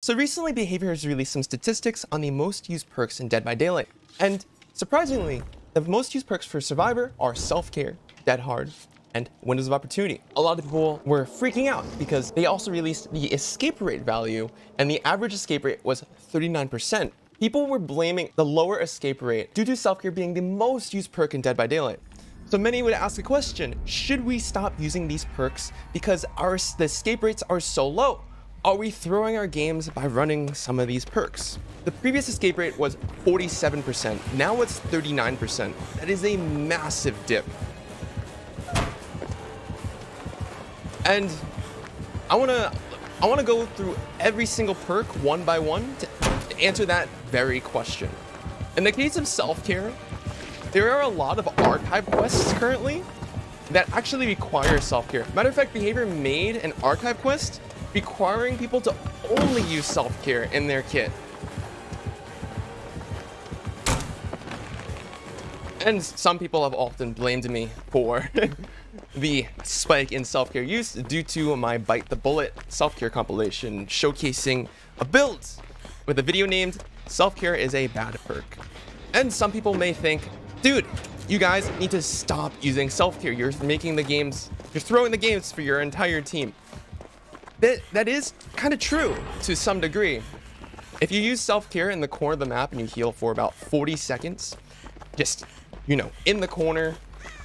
So recently, Behavior has released some statistics on the most used perks in Dead by Daylight. And surprisingly, the most used perks for Survivor are Self-Care, Dead Hard, and Windows of Opportunity. A lot of people were freaking out because they also released the escape rate value, and the average escape rate was 39%. People were blaming the lower escape rate due to Self-Care being the most used perk in Dead by Daylight. So many would ask the question, should we stop using these perks because our the escape rates are so low? Are we throwing our games by running some of these perks? The previous escape rate was 47%, now it's 39%. That is a massive dip. And I wanna I wanna go through every single perk one by one to answer that very question. In the case of self-care, there are a lot of archive quests currently that actually require self-care. Matter of fact, Behavior made an archive quest requiring people to only use self-care in their kit. And some people have often blamed me for the spike in self-care use due to my Bite the Bullet self-care compilation showcasing a build with a video named Self-Care is a Bad Perk. And some people may think, dude, you guys need to stop using self-care. You're making the games, you're throwing the games for your entire team that that is kind of true to some degree. If you use self-care in the corner of the map and you heal for about 40 seconds, just, you know, in the corner,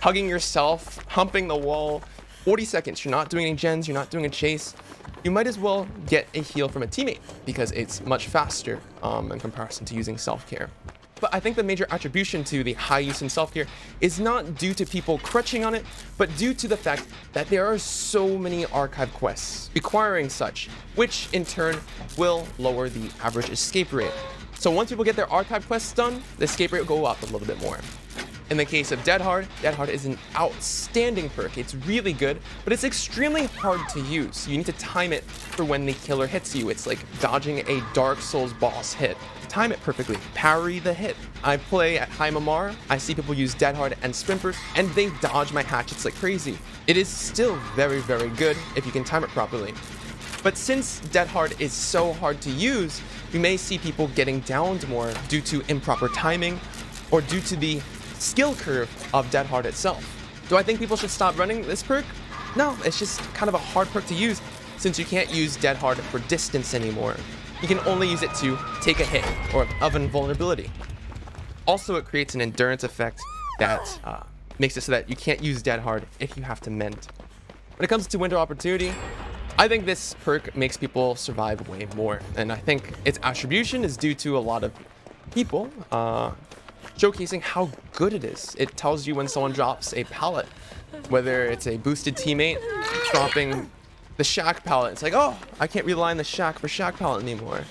hugging yourself, humping the wall, 40 seconds, you're not doing any gens, you're not doing a chase, you might as well get a heal from a teammate because it's much faster um, in comparison to using self-care. But I think the major attribution to the high use in self-care is not due to people crutching on it, but due to the fact that there are so many archive quests requiring such, which in turn will lower the average escape rate. So once people get their archive quests done, the escape rate will go up a little bit more. In the case of Dead Hard, Dead Hard is an outstanding perk. It's really good, but it's extremely hard to use. You need to time it for when the killer hits you. It's like dodging a Dark Souls boss hit time it perfectly, parry the hit. I play at High MMR, I see people use Dead Hard and Sprint and they dodge my hatchets like crazy. It is still very, very good if you can time it properly. But since Dead Hard is so hard to use, you may see people getting downed more due to improper timing or due to the skill curve of Dead Hard itself. Do I think people should stop running this perk? No, it's just kind of a hard perk to use since you can't use Dead Hard for distance anymore you can only use it to take a hit or of invulnerability. Also, it creates an endurance effect that uh, makes it so that you can't use dead hard if you have to mend. When it comes to Windows Opportunity, I think this perk makes people survive way more. And I think its attribution is due to a lot of people uh, showcasing how good it is. It tells you when someone drops a pallet, whether it's a boosted teammate dropping the shack pallet. It's like, oh, I can't rely on the shack for shack pallet anymore.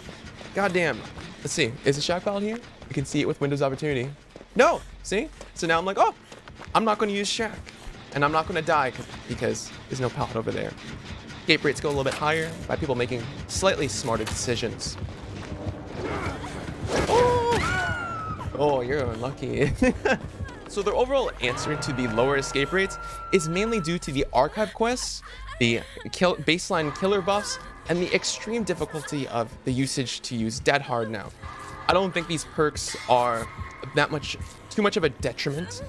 God damn. Let's see. Is the shack pallet here? You can see it with Windows Opportunity. No. See? So now I'm like, oh, I'm not going to use shack. And I'm not going to die because there's no pallet over there. Escape rates go a little bit higher by people making slightly smarter decisions. Oh, you're unlucky. so the overall answer to the lower escape rates is mainly due to the archive quests the kill baseline killer buffs, and the extreme difficulty of the usage to use Dead Hard now. I don't think these perks are that much, too much of a detriment.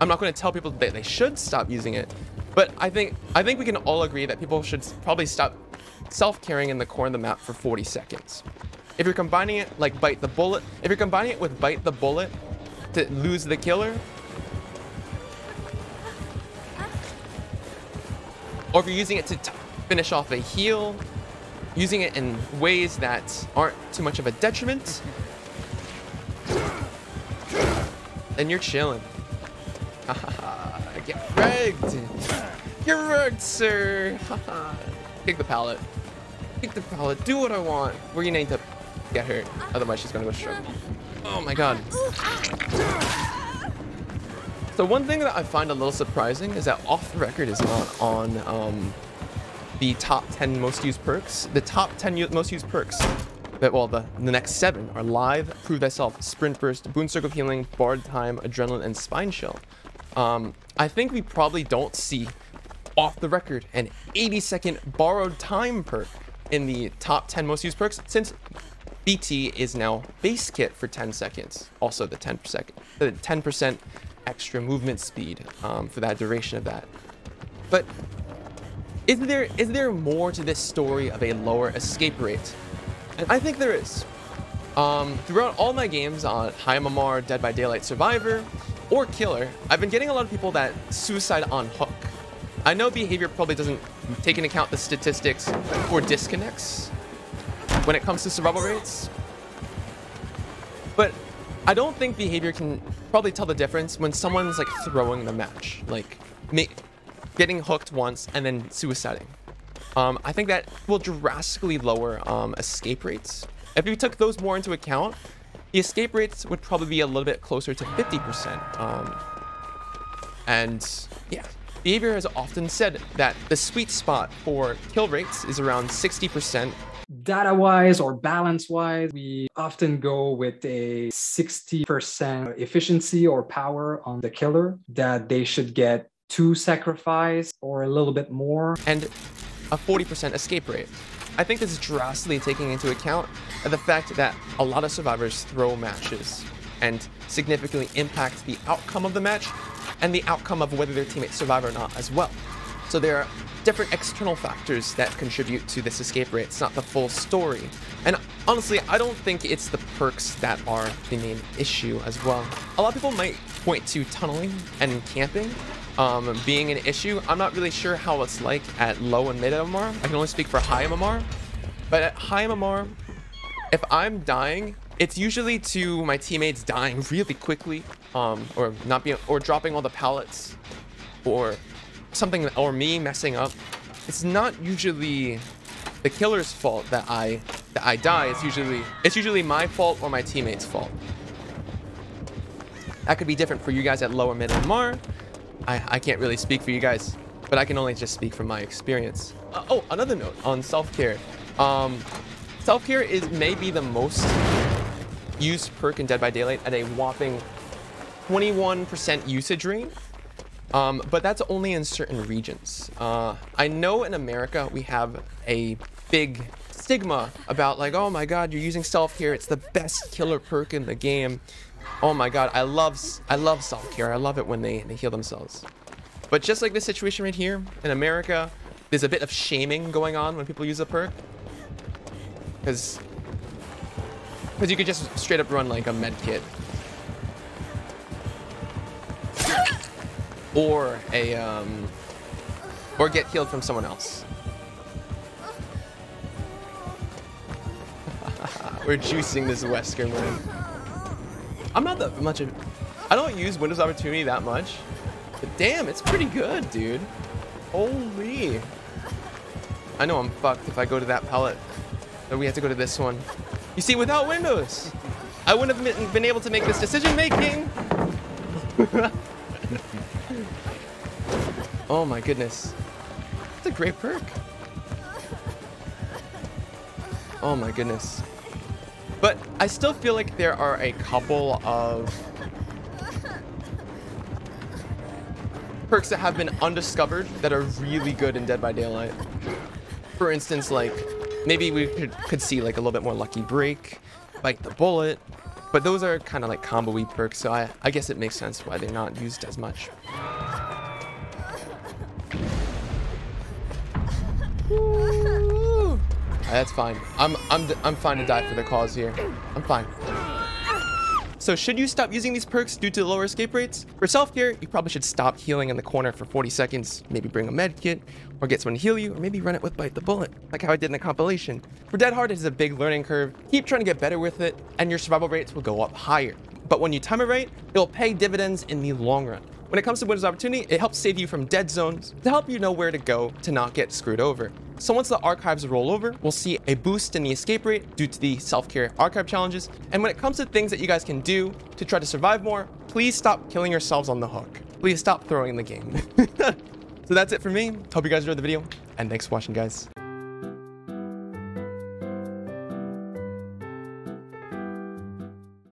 I'm not going to tell people that they should stop using it, but I think I think we can all agree that people should probably stop self-carrying in the corner of the map for 40 seconds. If you're combining it like Bite the Bullet, if you're combining it with Bite the Bullet to lose the killer, Or if you're using it to finish off a heal, using it in ways that aren't too much of a detriment, then you're chilling. Get wrecked! You're wrecked, sir! Kick the pallet. Kick the pallet. Do what I want. We're gonna need to get her. Otherwise, she's gonna go struggle. Oh my god. So one thing that I find a little surprising is that Off the Record is not on um, the top 10 most used perks. The top 10 most used perks, that well, the, the next seven are Lithe, Prove Thyself, Sprint Burst, Boon Circle Healing, Borrowed Time, Adrenaline, and Spine Chill. Um, I think we probably don't see Off the Record an 80 second borrowed time perk in the top 10 most used perks since BT is now base kit for 10 seconds. Also the 10 second, the 10% extra movement speed um, for that duration of that. But is there is there more to this story of a lower escape rate? And I think there is. Um, throughout all my games on High MMR, Dead by Daylight Survivor, or Killer, I've been getting a lot of people that suicide on hook. I know behavior probably doesn't take into account the statistics for disconnects when it comes to survival rates, but I don't think behavior can probably tell the difference when someone's like throwing the match, like getting hooked once and then suiciding. Um, I think that will drastically lower um, escape rates. If you took those more into account, the escape rates would probably be a little bit closer to 50%. Um, and yeah, behavior has often said that the sweet spot for kill rates is around 60%. Data wise or balance wise, we often go with a 60% efficiency or power on the killer that they should get two sacrifice or a little bit more. And a 40% escape rate. I think this is drastically taking into account the fact that a lot of survivors throw matches and significantly impact the outcome of the match and the outcome of whether their teammates survive or not as well. So there are different external factors that contribute to this escape rate. It's not the full story. And honestly, I don't think it's the perks that are the main issue as well. A lot of people might point to tunneling and camping um, being an issue. I'm not really sure how it's like at low and mid MMR. I can only speak for high MMR. But at high MMR, if I'm dying, it's usually to my teammates dying really quickly, um, or not being, or dropping all the pallets, or something, or me messing up. It's not usually the killer's fault that I that I die. It's usually it's usually my fault or my teammate's fault. That could be different for you guys at lower mid MMR. I, I can't really speak for you guys, but I can only just speak from my experience. Uh, oh, another note on self-care. Um, self-care is maybe the most used perk in Dead by Daylight at a whopping 21% usage rate. Um, but that's only in certain regions. Uh, I know in America we have a big stigma about like, oh my god, you're using self-care. It's the best killer perk in the game. Oh my god, I love I love self-care. I love it when they, they heal themselves. But just like this situation right here, in America, there's a bit of shaming going on when people use a perk. Because because you could just straight up run like a med kit. Or a um or get healed from someone else. We're juicing this Wesker man. I'm not that much of... I don't use Windows Opportunity that much. But damn, it's pretty good, dude. Holy. I know I'm fucked if I go to that pallet. But we have to go to this one. You see, without Windows, I wouldn't have been able to make this decision making. oh my goodness. It's a great perk. Oh my goodness. But I still feel like there are a couple of perks that have been undiscovered that are really good in Dead by Daylight. For instance, like maybe we could, could see like a little bit more Lucky Break, Bite the Bullet, but those are kind of like combo-y perks, so I, I guess it makes sense why they're not used as much. Uh, that's fine. I'm I'm I'm fine to die for the cause here. I'm fine. So should you stop using these perks due to the lower escape rates? For self-care, you probably should stop healing in the corner for 40 seconds, maybe bring a med kit, or get someone to heal you, or maybe run it with Bite the Bullet, like how I did in the compilation. For Dead Hard, it is a big learning curve. Keep trying to get better with it, and your survival rates will go up higher. But when you time it right, it'll pay dividends in the long run. When it comes to Windows Opportunity, it helps save you from dead zones to help you know where to go to not get screwed over. So once the archives roll over, we'll see a boost in the escape rate due to the self-care archive challenges. And when it comes to things that you guys can do to try to survive more, please stop killing yourselves on the hook. Please stop throwing the game. so that's it for me. Hope you guys enjoyed the video, and thanks for watching, guys.